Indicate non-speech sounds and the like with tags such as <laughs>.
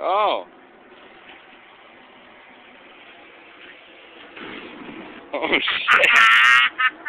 Oh. Oh shit. <laughs>